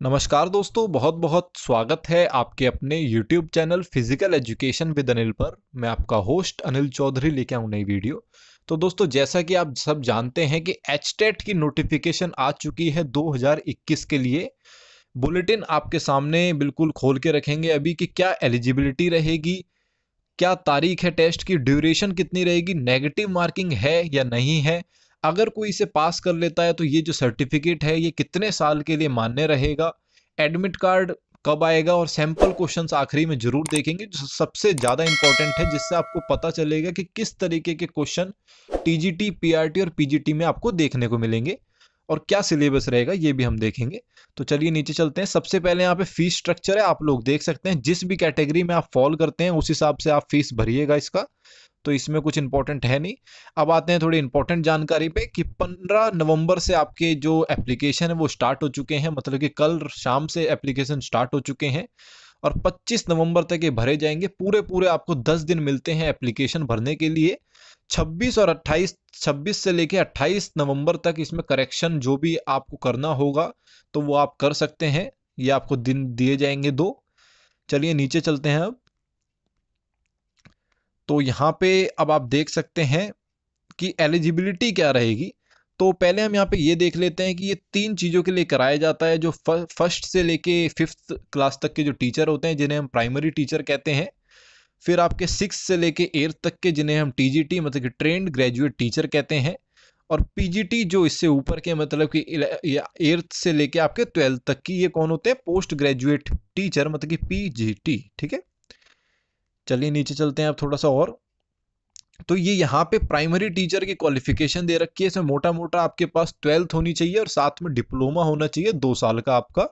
नमस्कार दोस्तों बहुत बहुत स्वागत है आपके अपने YouTube channel physical education with Anil पर। मैं आपका होस्ट अनिल चौधरी लेके आऊँ नई वीडियो तो दोस्तों, जैसा कि आप सब जानते हैं कि एच की नोटिफिकेशन आ चुकी है 2021 के लिए। बुलेटिन आपके सामने बिल्कुल खोल के रखेंगे अभी कि क्या एलिजिबिलिटी रहेगी, क्या तारीख है टेस्ट की ड्यूरेशन कितनी रहेगी नेगेटिव मार्किंग है या नहीं है अगर कोई इसे पास कर लेता है तो ये जो सर्टिफिकेट है, ये कितने साल के लिए मान्य रहेगा? एडमिट कार्ड कब आएगा? और सैंपल क्वेश्चंस आखिरी में ज़रूर देखेंगे, जो सबसे ज़्यादा इंपॉर्टेंट है, जिससे आपको पता चलेगा कि किस तरीके के क्वेश्चन टीजीटी पीआरटी और पीजीटी में आपको देखने को मिलेंगे और क्या सिलेबस रहेगा, ये भी हम देखेंगे। तो चलिए नीचे चलते हैं। सबसे पहले यहाँ पे फ़ीस स्ट्रक्चर है, आप लोग देख सकते हैं। जिस भी कैटेगरी में आप फॉल करते हैं, उस हिसाब से आप फ़ीस भरिएगा इसका। तो इसमें कुछ इंपॉर्टेंट है नहीं। अब आते हैं थोड़ी इंपॉर्टेंट जानकारी पे कि 15 नवंबर से आपके जो एप्लीकेशन है वो स्टार्ट हो चुके हैं मतलब कि कल शाम से एप्लीकेशन स्टार्ट हो चुके हैं और 25 नवंबर तक ये भरे जाएँगे। पूरे पूरे आपको 10 दिन मिलते हैं एप्लीकेशन भरने के लिए। 26 और 28 26 से लेके 28 नवंबर तक इसमें करेक्शन जो भी आपको करना होगा तो वो आप कर सकते हैं। ये आपको दिन दिए जाएँगे दो। चलिए नीचे चलते हैं अब। तो यहाँ पे अब आप देख सकते हैं कि एलिजिबिलिटी क्या रहेगी। तो पहले हम यहाँ पे ये देख लेते हैं कि ये तीन चीज़ों के लिए कराया जाता है, जो फ़र्स्ट से लेके फिफ्थ क्लास तक के जो टीचर होते हैं, जिन्हें हम प्राइमरी टीचर कहते हैं। फिर आपके सिक्स से लेके एट्थ तक के, जिन्हें हम टीजीटी मतलब कि ट्रेंड ग्रेजुएट टीचर कहते हैं। और पीजीटी जो इससे ऊपर के मतलब कि एट्थ से लेके आपके ट्वेल्थ तक की ये कौन होते हैं? पोस्ट ग्रेजुएट टीचर मतलब कि पीजीटी ठीक है? चलिए नीचे चलते हैं अब थोड़ा सा और। तो ये यहाँ पे प्राइमरी टीचर की क्वालिफिकेशन दे रखी है। इसमें मोटा मोटा आपके पास ट्वेल्थ होनी चाहिए और साथ में डिप्लोमा होना चाहिए, दो साल का आपका।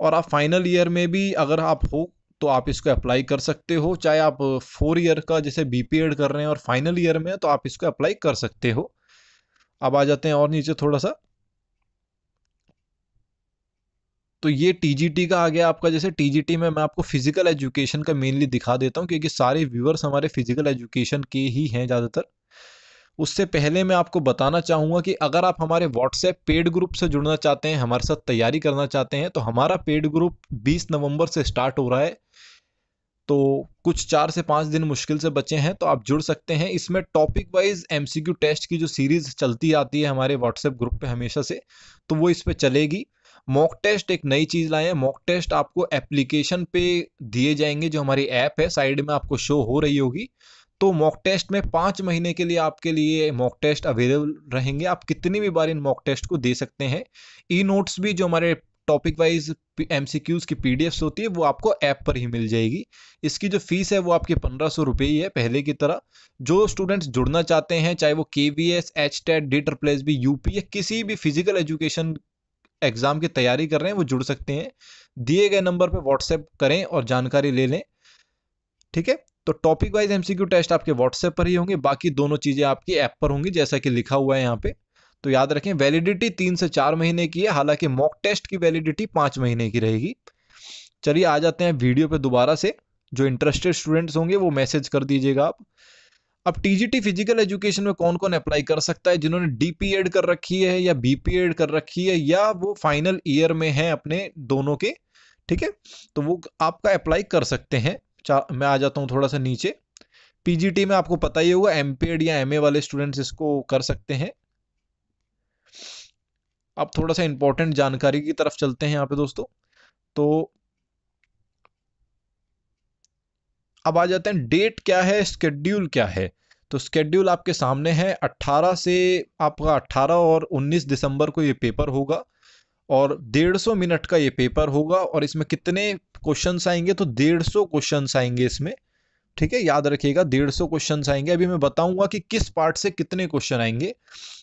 और आप फाइनल ईयर में भी अगर आप हो तो आप इसको अप्लाई कर सकते हो। चाहे आप फोर ईयर का जैसे बी कर रहे हैं और फाइनल ईयर में तो आप इसको अप्लाई कर सकते हो। अब आ जाते हैं और नीचे थोड़ा सा। तो ये टीजीटी का आ गया आपका। जैसे टीजीटी में मैं आपको फ़िज़िकल एजुकेशन का मेनली दिखा देता हूँ, क्योंकि सारे व्यूअर्स हमारे फ़िज़िकल एजुकेशन के ही हैं ज़्यादातर। उससे पहले मैं आपको बताना चाहूँगा कि अगर आप हमारे व्हाट्सएप पेड ग्रुप से जुड़ना चाहते हैं, हमारे साथ तैयारी करना चाहते हैं तो हमारा पेड ग्रुप 20 नवंबर से स्टार्ट हो रहा है। तो कुछ चार से पाँच दिन मुश्किल से बचे हैं तो आप जुड़ सकते हैं। इसमें टॉपिक वाइज एमसीक्यू टेस्ट की जो सीरीज़ चलती आती है हमारे व्हाट्सएप ग्रुप पे हमेशा से तो वो इस पर चलेगी। मॉक टेस्ट एक नई चीज़ लाए हैं। मॉक टेस्ट आपको एप्लीकेशन पे दिए जाएँगे जो हमारी ऐप है। साइड में आपको शो हो रही होगी। तो मॉक टेस्ट में पाँच महीने के लिए आपके लिए मॉक टेस्ट अवेलेबल रहेंगे। आप कितनी भी बार इन मॉक टेस्ट को दे सकते हैं। ई नोट्स भी जो हमारे topic wise M C Qs की पी होती है, वो आपको ऐप पर ही मिल जाएगी। इसकी जो फ़ीस है, वो आपकी पंद्रह सौ रुपये ही है पहले की तरह। जो स्टूडेंट्स जुड़ना चाहते हैं, चाहे वो K V S H TET D triple B UP या किसी भी फ़िज़िकल एजुकेशन एग्ज़ाम की तैयारी कर रहे हैं, वो जुड़ सकते हैं। दिए गए नंबर पर व्हाट्सएप करें और जानकारी ले लें, ठीक है? तो टॉपिक वाइज एमसीक्यू टेस्ट आपके व्हाट्सएप पर ही होंगे, बाकी दोनों चीज़ें आपकी ऐप पर होंगी, जैसा कि लिखा हुआ है यहाँ पे। तो याद रखें वैलिडिटी तीन से चार महीने की है, हालाँकि मॉक टेस्ट की वैलिडिटी पाँच महीने की रहेगी। चलिए आ जाते हैं वीडियो पे दोबारा से। जो इंटरेस्टेड स्टूडेंट्स होंगे, वो मैसेज कर दीजिएगा आप। अब टीजीटी फ़िज़िकल एजुकेशन में कौन कौन अप्लाई कर सकता है, जिन्होंने डीपी एड कर रखी है या बीपी एड कर रखी है, या वो फाइनल ईयर में है अपने दोनों के, ठीक है? तो वो आपका अप्लाई कर सकते हैं। मैं आ जाता हूँ थोड़ा सा नीचे। पीजीटी में आपको पता ही होगा एम या एमए वाले स्टूडेंट्स इसको कर सकते हैं। अब थोड़ा सा इंपॉर्टेंट जानकारी की तरफ़ चलते हैं यहाँ पे दोस्तों। तो अब आ जाते हैं डेट क्या है स्केड्यूल क्या है? तो स्केड्यूल आपके सामने है 18 से आपका 18 और 19 दिसंबर को ये पेपर होगा और 150 मिनट का ये पेपर होगा और इसमें कितने क्वेश्चंस आएँगे? तो 150 क्वेश्चन आएँगे इसमें, ठीक है? याद रखिएगा 150 क्वेश्चन आएँगे। अभी मैं बताऊँगा कि किस पार्ट से कितने क्वेश्चन आएँगे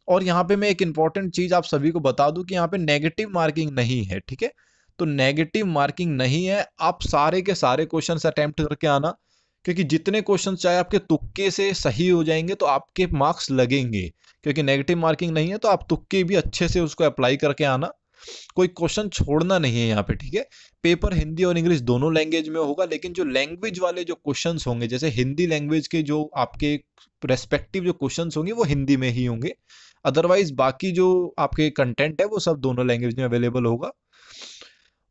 और यहाँ पे मैं एक इंपॉर्टेंट चीज़ आप सभी को बता दूँ कि यहाँ पे नेगेटिव मार्किंग नहीं है, ठीक है? तो नेगेटिव मार्किंग नहीं है। आप सारे के सारे क्वेश्चन अटेम्प्ट करके आना। क्योंकि जितने क्वेश्चन चाहे आपके तुक्के से सही हो जाएँगे तो आपके मार्क्स लगेंगे। क्योंकि नेगेटिव मार्किंग नहीं है तो आप तुक्के भी अच्छे से उसको अप्लाई करके आना। कोई क्वेश्चन छोड़ना नहीं है यहाँ पे, ठीक है? पेपर हिंदी और इंग्लिश दोनों लैंग्वेज में होगा, लेकिन जो लैंग्वेज वाले जो क्वेश्चन होंगे, जैसे हिंदी लैंग्वेज के जो आपके रेस्पेक्टिव जो क्वेश्चन होंगे, वो हिंदी में ही होंगे। अदरवाइज़ बाकी जो आपके कंटेंट है, वो सब दोनों लैंग्वेज में अवेलेबल होगा।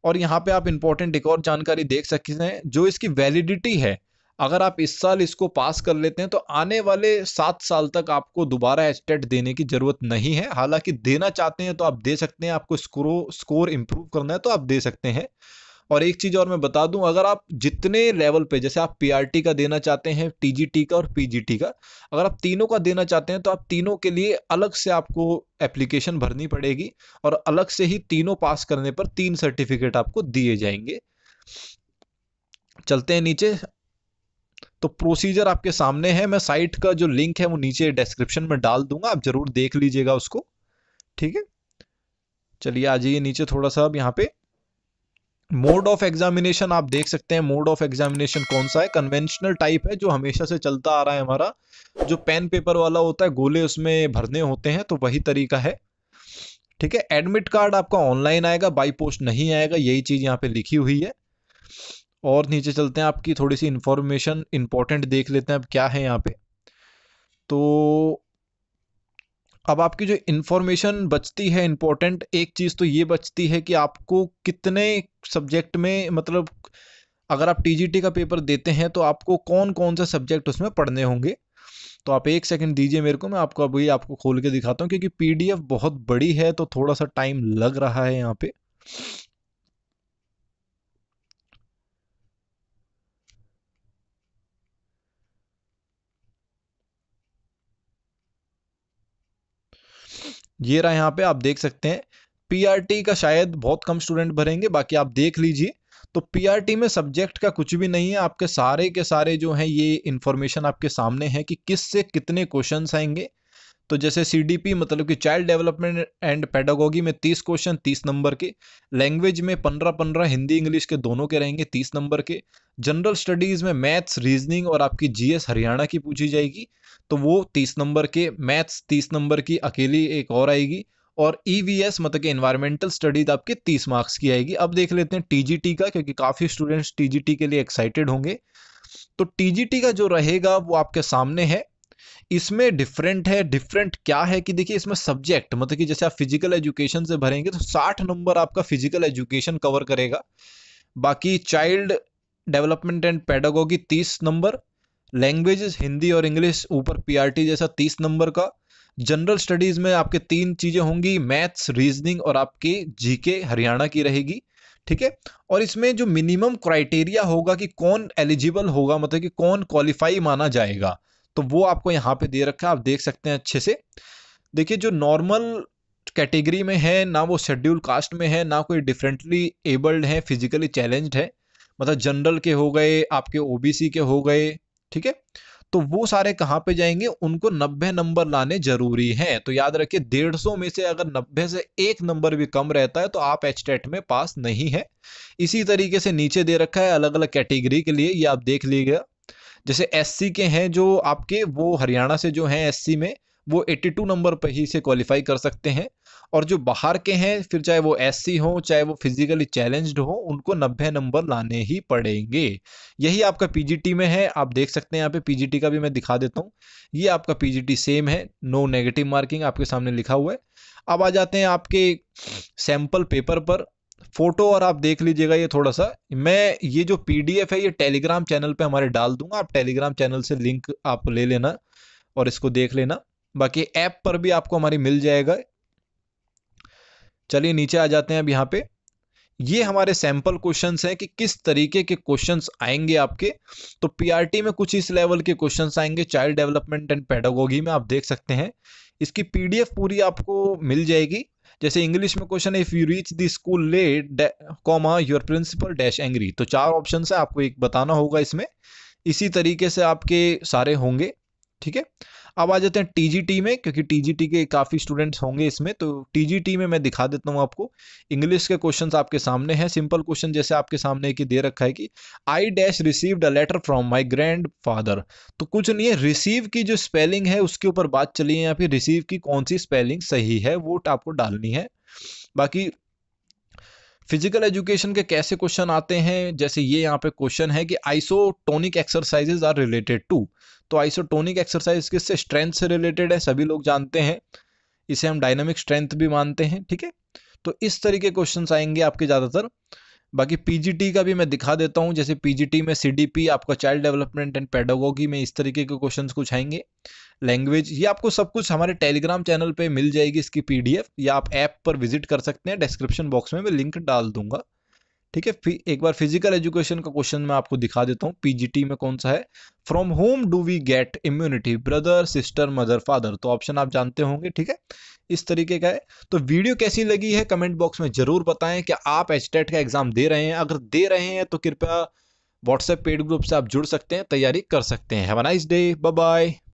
और यहाँ पे आप इंपॉर्टेंट एक और जानकारी देख सकते हैं, जो इसकी वैलिडिटी है अगर आप इस साल इसको पास कर लेते हैं तो आने वाले सात साल तक आपको दोबारा एस्टेट देने की ज़रूरत नहीं है। हालाँकि देना चाहते हैं तो आप दे सकते हैं, आपको स्कोर स्कोर इंप्रूव करना है तो आप दे सकते हैं। और एक चीज़ और मैं बता दूँ, अगर आप जितने लेवल पे, जैसे आप पीआरटी का देना चाहते हैं टीजीटी का और पीजीटी का, अगर आप तीनों का देना चाहते हैं तो आप तीनों के लिए अलग से आपको एप्लीकेशन भरनी पड़ेगी और अलग से ही तीनों पास करने पर तीन सर्टिफिकेट आपको दिए जाएँगे। चलते हैं नीचे। तो प्रोसीजर आपके सामने है, मैं साइट का जो लिंक है वो नीचे डिस्क्रिप्शन में डाल दूँगा, आप ज़रूर देख लीजिएगा उसको, ठीक है? चलिए आ जाइए नीचे थोड़ा सा अब यहाँ पे मोड ऑफ़ एग्जामिनेशन आप देख सकते हैं मोड ऑफ़ एग्जामिनेशन कौन सा है? कन्वेंशनल टाइप है जो हमेशा से चलता आ रहा है हमारा, जो पेन पेपर वाला होता है, गोले उसमें भरने होते हैं तो वही तरीका है, ठीक है? एडमिट कार्ड आपका ऑनलाइन आएगा बाई पोस्ट नहीं आएगा, यही चीज़ यहाँ पे लिखी हुई है। और नीचे चलते हैं, आपकी थोड़ी सी इंफॉर्मेशन इंपॉर्टेंट देख लेते हैं, अब क्या है यहाँ पे। तो अब आपकी जो इंफॉर्मेशन बचती है इंपॉर्टेंट एक चीज़ तो ये बचती है कि आपको कितने सब्जेक्ट में मतलब अगर आप टीजीटी का पेपर देते हैं तो आपको कौन कौन से सब्जेक्ट उसमें पढ़ने होंगे। तो आप एक सेकंड दीजिए मेरे को, मैं आपको अभी आपको खोल के दिखाता हूँ, क्योंकि पीडीएफ बहुत बड़ी है तो थोड़ा सा टाइम लग रहा है यहाँ पे। ये रहा यहाँ पे, आप देख सकते हैं। पीआरटी का शायद बहुत कम स्टूडेंट भरेंगे, बाकी आप देख लीजिए। तो पीआरटी में सब्जेक्ट का कुछ भी नहीं है, आपके सारे के सारे जो हैं, ये इन्फॉर्मेशन आपके सामने है कि किस से कितने क्वेश्चन आएँगे। तो जैसे सीडीपी मतलब कि चाइल्ड डेवलपमेंट एंड पेडागोगी में तीस क्वेश्चन तीस नंबर के। लैंग्वेज में पंद्रह पंद्रह, हिंदी, इंग्लिश के दोनों के रहेंगे तीस नंबर के। जनरल स्टडीज़ में मैथ्स रीजनिंग और आपकी जीएस हरियाणा की पूछी जाएगी। तो वो तीस नंबर के मैथ्स तीस नंबर की अकेली एक और आएगी और ई e मतलब कि इन्वायरमेंटल स्टडीज़ आपके तीस मार्क्स की आएगी। अब देख लेते हैं टी टीजीटी का, क्योंकि काफ़ी स्टूडेंट्स टी टीजीटी के लिए एक्साइटेड होंगे। तो टी टीजीटी का जो रहेगा, वो आपके सामने है। इसमें डिफरेंट है डिफरेंट क्या है कि देखिए इसमें सब्जेक्ट मतलब कि जैसे आप फ़िज़िकल एजुकेशन से भरेंगे तो साठ नंबर आपका फ़िज़िकल एजुकेशन कवर करेगा। बाकी चाइल्ड डेवलपमेंट एंड पेडागोगी तीस नंबर लैंग्वेजेस हिंदी और इंग्लिश ऊपर पीआरटी जैसा तीस नंबर का। जनरल स्टडीज़ में आपके तीन चीज़ें होंगी मैथ्स रीजनिंग और आपकी जीके हरियाणा की रहेगी, ठीक है? और इसमें जो मिनिमम क्राइटेरिया होगा कि कौन एलिजिबल होगा मतलब कि कौन क्वालिफाई माना जाएगा तो वो आपको यहाँ पे दे रखा है, आप देख सकते हैं अच्छे से। देखिए, जो नॉर्मल कैटेगरी में है, ना वो शेड्यूल कास्ट में है, ना कोई डिफरेंटली एबल्ड है फिजिकली चैलेंज्ड है मतलब जनरल के हो गए, आपके ओबीसी के हो गए ठीक है? तो वो सारे कहाँ पे जाएँगे? उनको नब्बे नंबर लाने ज़रूरी हैं। तो याद रखिए, डेढ़ सौ में से अगर नब्बे से एक नंबर भी कम रहता है तो आप एच टेट में पास नहीं है। इसी तरीके से नीचे दे रखा है अलग अलग कैटेगरी के लिए। ये आप देख लीजिएगा जैसे एससी के हैं जो आपके, वो हरियाणा से जो हैं एस में, वो 82 नंबर पर ही से क्वालिफाई कर सकते हैं। और जो बाहर के हैं, फिर चाहे वो एस सी हो, चाहे वो फिजिकली चैलेंज्ड हो, उनको नब्बे नंबर लाने ही पड़ेंगे। यही आपका पीजीटी में है। आप देख सकते हैं यहाँ पे पीजीटी का भी मैं दिखा देता हूँ। ये आपका पीजीटी सेम है। नो नेगेटिव मार्किंग आपके सामने लिखा हुआ है। अब आ जाते हैं आपके सैंपल पेपर पर। फ़ोटो और आप देख लीजिएगा ये थोड़ा सा। मैं ये जो पीडीएफ है, ये टेलीग्राम चैनल पे हमारे डाल दूँगा। आप टेलीग्राम चैनल से लिंक आप ले लेना और इसको देख लेना। बाकी ऐप पर भी आपको हमारी मिल जाएगा। चलिए नीचे आ जाते हैं अब यहाँ पे। ये हमारे सैंपल क्वेश्चंस हैं कि किस तरीके के क्वेश्चंस आएँगे आपके। तो पीआरटी में कुछ इस लेवल के क्वेश्चंस आएँगे चाइल्ड डेवलपमेंट एंड पेडागोगी में आप देख सकते हैं। इसकी पीडीएफ पूरी आपको मिल जाएगी। जैसे इंग्लिश में क्वेश्चन है if you reach the school late comma your principal dash angry तो चार ऑप्शन है, आपको एक बताना होगा इसमें। इसी तरीके से आपके सारे होंगे, ठीक है? अब आ जाते हैं टीजीटी में, क्योंकि टीजीटी के काफ़ी स्टूडेंट्स होंगे इसमें तो टीजीटी में मैं दिखा देता हूँ आपको। इंग्लिश के क्वेश्चंस आपके सामने हैं सिंपल क्वेश्चन जैसे आपके सामने की दे रखा है कि I dash received a letter from my grandfather तो कुछ नहीं है रिसीव की जो स्पेलिंग है, उसके ऊपर बात चली है, या फिर रिसीव की कौन सी स्पेलिंग सही है, वो आपको डालनी है। बाकी फ़िज़िकल एजुकेशन के कैसे क्वेश्चन आते हैं, जैसे ये यहाँ पे क्वेश्चन है कि isotonic exercises are related to तो आइसोटोनिक एक्सरसाइज किससे? स्ट्रेंथ से रिलेटेड है, सभी लोग जानते हैं। इसे हम डायनामिक स्ट्रेंथ भी मानते हैं, ठीक है? तो इस तरीके क्वेश्चन आएँगे आपके ज़्यादातर। बाकी पीजीटी का भी मैं दिखा देता हूँ, जैसे पीजीटी में सीडीपी आपका चाइल्ड डेवलपमेंट एंड पेडागोगी में इस तरीके के क्वेश्चन कुछ आएँगे। लैंग्वेज ये आपको सब कुछ हमारे टेलीग्राम चैनल पे मिल जाएगी इसकी पीडीएफ या आप ऐप पर विज़िट कर सकते हैं। डिस्क्रिप्शन बॉक्स में मैं लिंक डाल दूँगा। ठीक है एक बार फ़िज़िकल एजुकेशन का क्वेश्चन मैं आपको दिखा देता हूँ पीजीटी में कौन सा है? From home do we get immunity brother sister mother father तो ऑप्शन आप जानते होंगे, ठीक है? इस तरीके का है। तो वीडियो कैसी लगी है? कमेंट बॉक्स में ज़रूर बताएँ कि आप एच का एग्ज़ाम दे रहे हैं। अगर दे रहे हैं तो कृपया व्हाट्सएप पेड ग्रुप से आप जुड़ सकते हैं, तैयारी कर सकते हैं। Have a nice day bye